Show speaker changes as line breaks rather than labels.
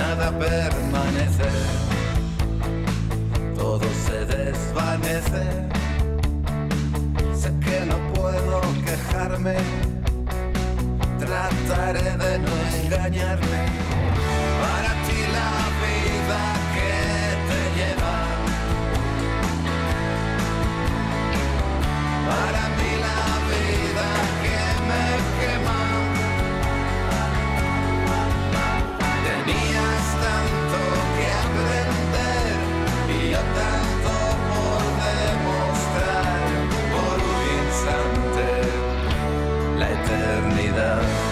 nada permanece, todo se desvanece. Sé que no puedo quejarme, trataré de no engañarme to me though